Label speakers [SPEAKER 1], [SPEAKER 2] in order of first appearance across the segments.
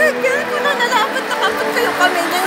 [SPEAKER 1] Girl, kung na nalaman na kapag kayo kami niya,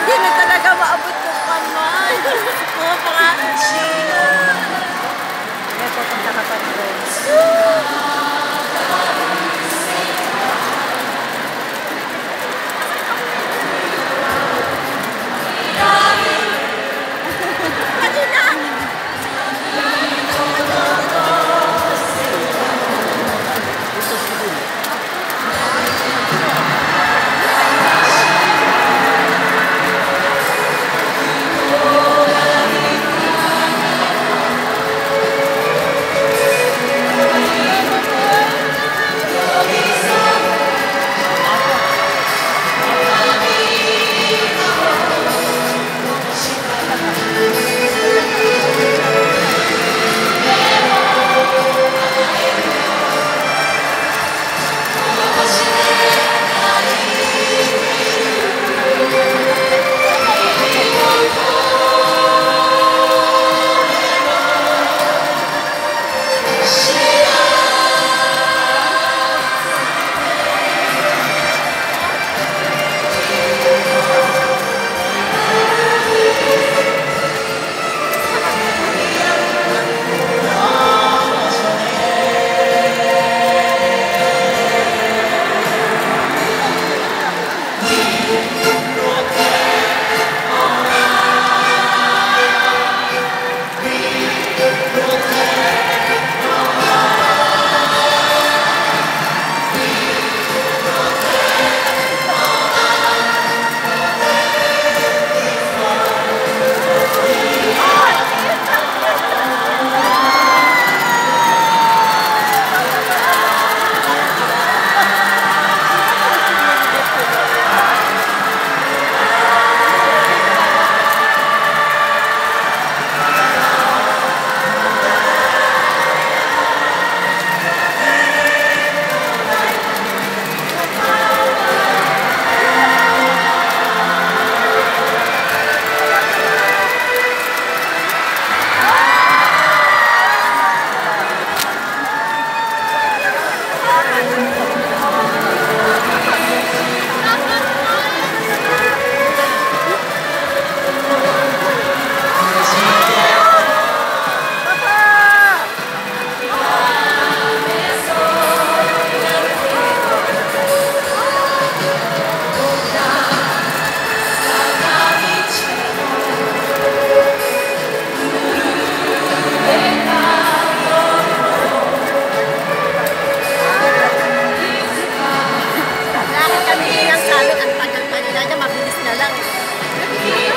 [SPEAKER 1] 让